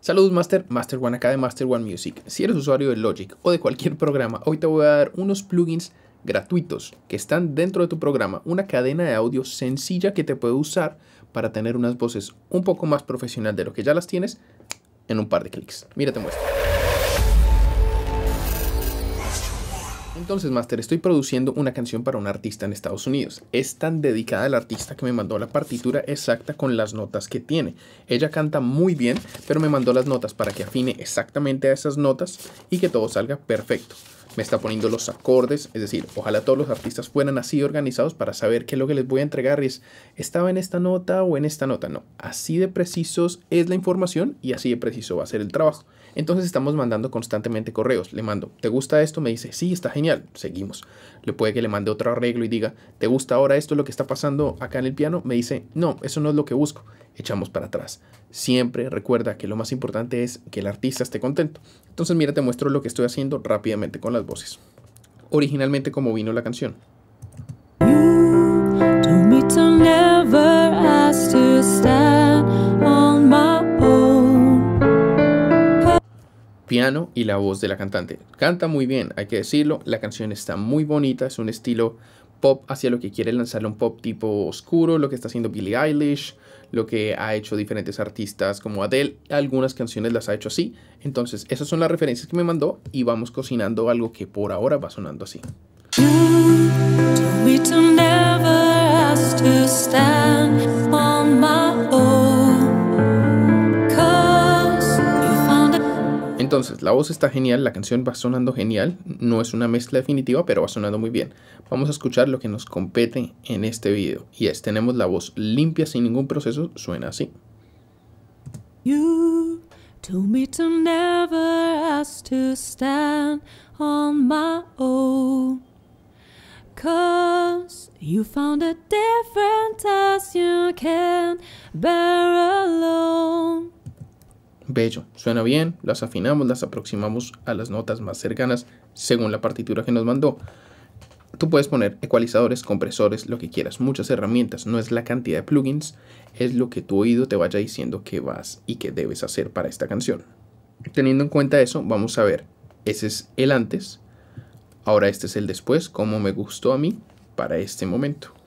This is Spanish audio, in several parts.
Saludos Master, Master One acá de Master One Music. Si eres usuario de Logic o de cualquier programa, hoy te voy a dar unos plugins gratuitos que están dentro de tu programa, una cadena de audio sencilla que te puede usar para tener unas voces un poco más profesional de lo que ya las tienes en un par de clics. Mira, te muestro. Entonces, Master, estoy produciendo una canción para un artista en Estados Unidos. Es tan dedicada al artista que me mandó la partitura exacta con las notas que tiene. Ella canta muy bien, pero me mandó las notas para que afine exactamente a esas notas y que todo salga perfecto. Me está poniendo los acordes, es decir, ojalá todos los artistas fueran así organizados para saber qué es lo que les voy a entregar es, estaba en esta nota o en esta nota. No, así de precisos es la información y así de preciso va a ser el trabajo. Entonces estamos mandando constantemente correos. Le mando, ¿te gusta esto? Me dice, sí, está genial. Seguimos. Le puede que le mande otro arreglo y diga, ¿te gusta ahora esto lo que está pasando acá en el piano? Me dice, no, eso no es lo que busco. Echamos para atrás. Siempre recuerda que lo más importante es que el artista esté contento. Entonces mira, te muestro lo que estoy haciendo rápidamente con las voces. Originalmente como vino la canción. piano y la voz de la cantante. Canta muy bien, hay que decirlo, la canción está muy bonita, es un estilo pop hacia lo que quiere lanzarle un pop tipo oscuro, lo que está haciendo Billie Eilish, lo que ha hecho diferentes artistas como Adele, algunas canciones las ha hecho así. Entonces, esas son las referencias que me mandó y vamos cocinando algo que por ahora va sonando así. Entonces, la voz está genial, la canción va sonando genial, no es una mezcla definitiva, pero va sonando muy bien. Vamos a escuchar lo que nos compete en este video. Y es, tenemos la voz limpia sin ningún proceso, suena así. You told me to never ask to stand on my own. Cause you found a different you can bear alone bello, suena bien, las afinamos, las aproximamos a las notas más cercanas según la partitura que nos mandó. Tú puedes poner ecualizadores, compresores, lo que quieras, muchas herramientas, no es la cantidad de plugins, es lo que tu oído te vaya diciendo que vas y que debes hacer para esta canción. Teniendo en cuenta eso, vamos a ver, ese es el antes, ahora este es el después, como me gustó a mí para este momento.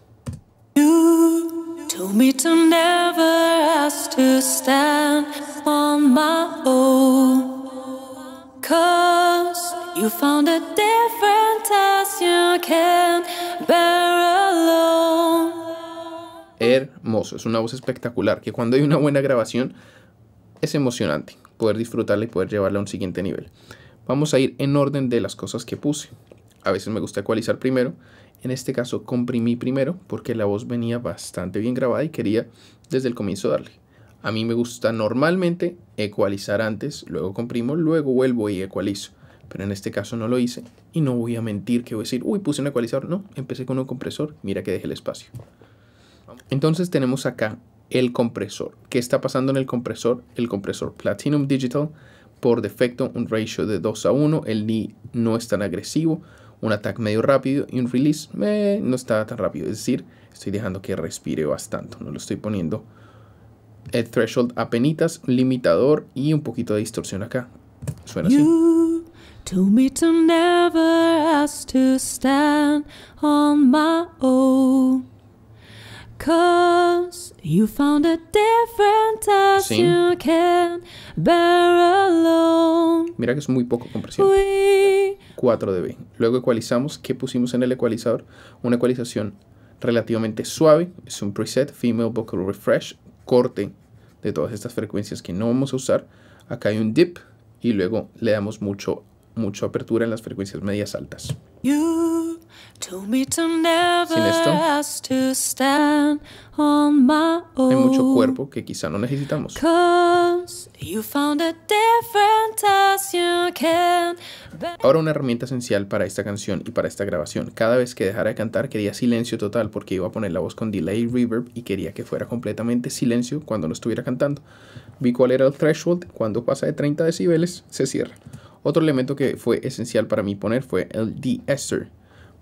Hermoso, es una voz espectacular que cuando hay una buena grabación es emocionante poder disfrutarla y poder llevarla a un siguiente nivel. Vamos a ir en orden de las cosas que puse. A veces me gusta ecualizar primero, en este caso comprimí primero porque la voz venía bastante bien grabada y quería desde el comienzo darle. A mí me gusta normalmente ecualizar antes, luego comprimo, luego vuelvo y ecualizo. Pero en este caso no lo hice y no voy a mentir que voy a decir, uy, puse un ecualizador. No, empecé con un compresor, mira que dejé el espacio. Entonces tenemos acá el compresor. ¿Qué está pasando en el compresor? El compresor Platinum Digital, por defecto un ratio de 2 a 1, el ni no es tan agresivo, un attack medio rápido y un release eh, no está tan rápido. Es decir, estoy dejando que respire bastante, no lo estoy poniendo el threshold a penitas, limitador y un poquito de distorsión acá. Suena así. Mira que es muy poco compresión. 4 dB. Luego ecualizamos. ¿Qué pusimos en el ecualizador? Una ecualización relativamente suave. Es un preset Female Vocal Refresh corte de todas estas frecuencias que no vamos a usar. Acá hay un dip y luego le damos mucho, mucho apertura en las frecuencias medias altas. Sin esto, hay mucho cuerpo que quizá no necesitamos. Ahora una herramienta esencial para esta canción y para esta grabación. Cada vez que dejara de cantar quería silencio total porque iba a poner la voz con delay reverb y quería que fuera completamente silencio cuando no estuviera cantando. Vi cuál era el threshold, cuando pasa de 30 decibeles se cierra. Otro elemento que fue esencial para mí poner fue el de-esser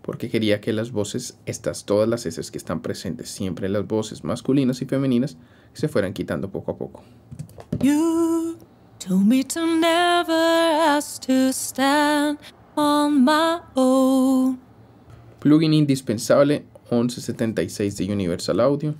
porque quería que las voces, estas, todas las S que están presentes, siempre las voces masculinas y femeninas, se fueran quitando poco a poco. Told me to never ask to stand on my own. Plugin indispensable 1176 de Universal Audio.